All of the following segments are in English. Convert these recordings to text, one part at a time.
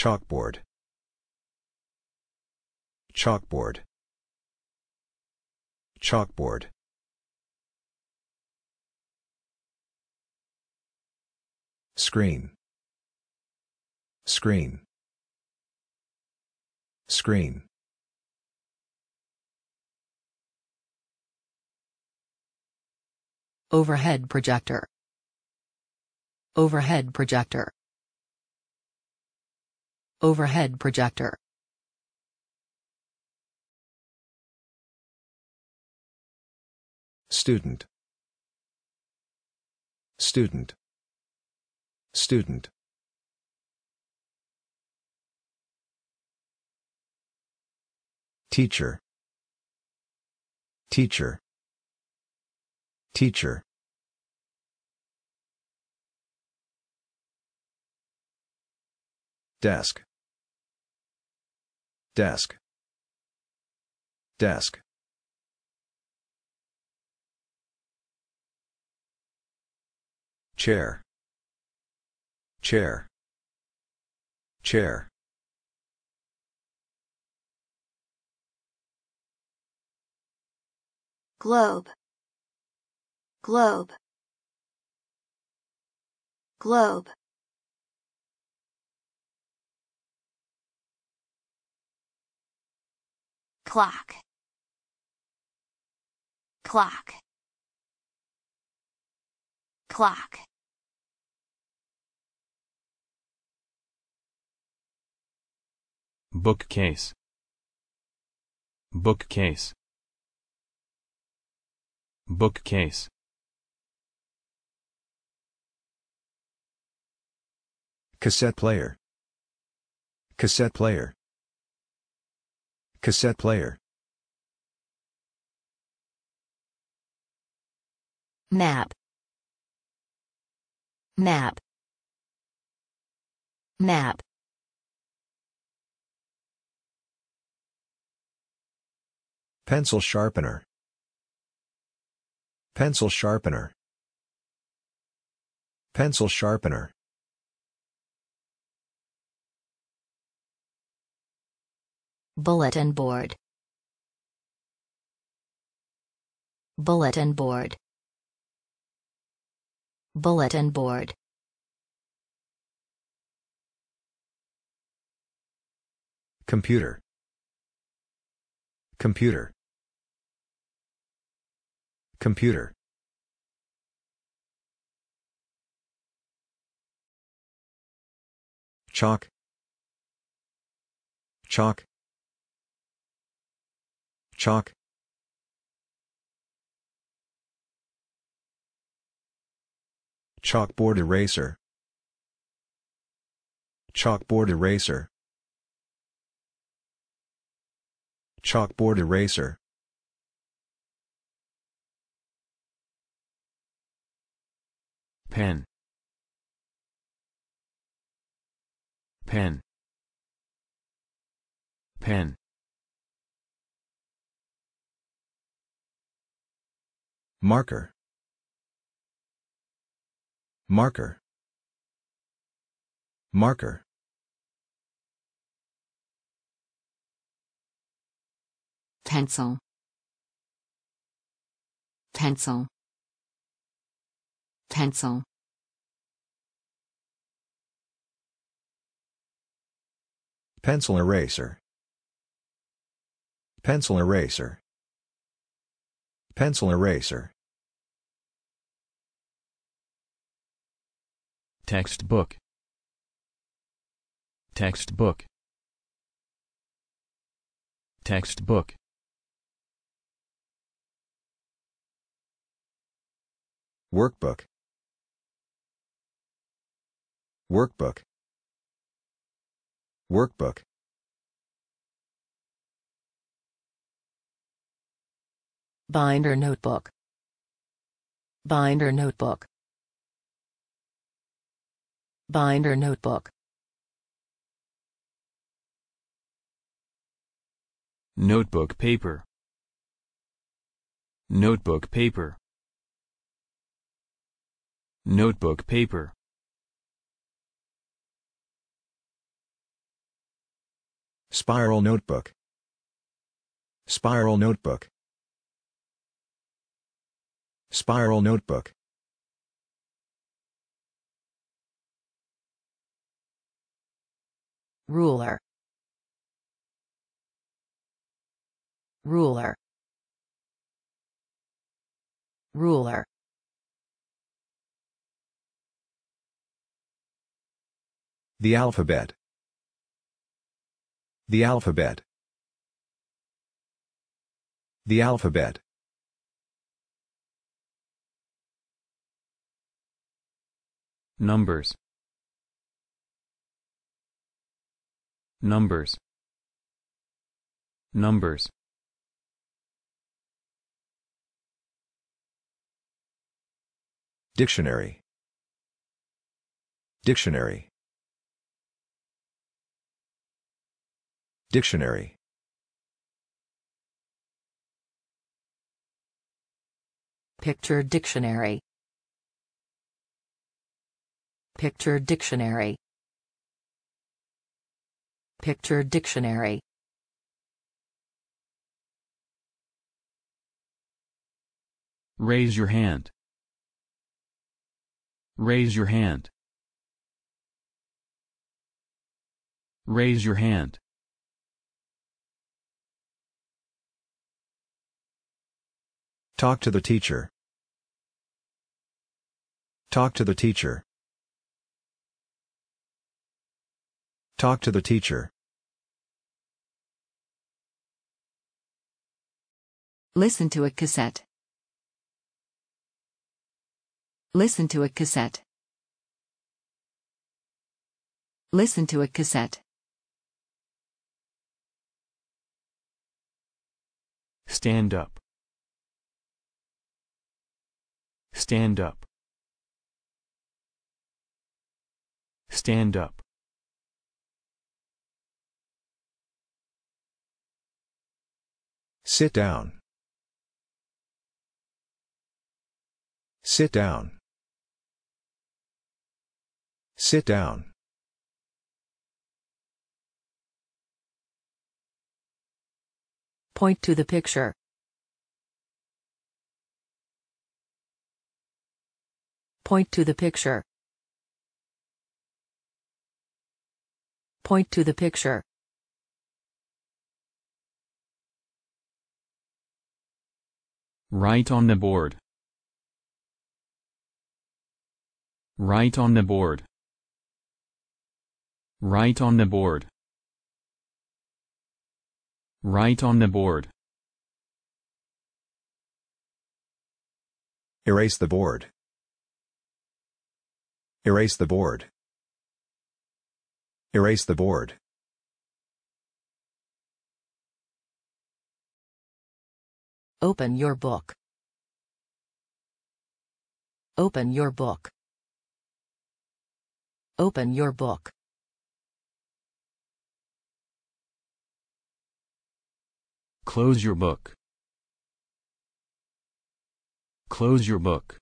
Chalkboard. Chalkboard. Chalkboard. Screen. Screen. Screen. Overhead projector. Overhead projector. Overhead projector. Student. Student. Student. Teacher. Teacher. Teacher. Desk. Desk. Desk. Chair. Chair. Chair. globe globe globe clock clock clock Bookcase. Bookcase. Bookcase. Cassette player. Cassette player. Cassette player. map map map Pencil sharpener. Pencil sharpener. Pencil sharpener. Bulletin board bulletin board bulletin board Computer. Computer. Computer. Chalk. Chalk. Chalk. Chalkboard eraser. Chalkboard eraser. Chalkboard eraser. Pen. Pen. Pen. Marker. Marker. Marker. Pencil. Pencil. Pencil. Pencil eraser. Pencil eraser. Pencil eraser. Textbook. Textbook. Textbook. Workbook. Workbook. Workbook. Binder notebook. Binder notebook. Binder notebook. Notebook paper. Notebook paper. Notebook paper. Spiral notebook. Spiral notebook. Spiral notebook. Ruler ruler ruler The alphabet. The alphabet. The alphabet. Numbers. Numbers. Numbers. Dictionary. Dictionary. Dictionary. picture dictionary picture dictionary picture dictionary Raise your hand. Raise your hand. Raise your hand. Talk to the teacher. Talk to the teacher. Talk to the teacher. listen to a cassette listen to a cassette listen to a cassette Stand up. Stand up. Stand up. Sit down. Sit down. Sit down. Point to the picture. Point to the picture. Point to the picture. Write on the board. Write on the board. Write on the board. Write on the board. Erase the board. Erase the board. Erase the board. Open your book. Open your book. Open your book. Close your book. Close your book.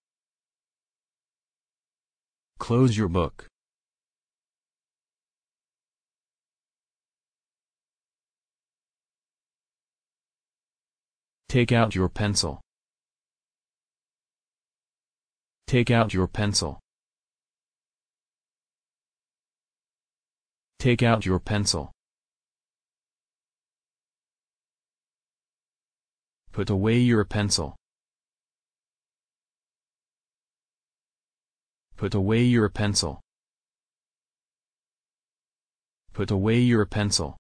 Close your book. Take out your pencil. Take out your pencil. Take out your pencil. Put away your pencil. Put away your pencil. Put away your pencil.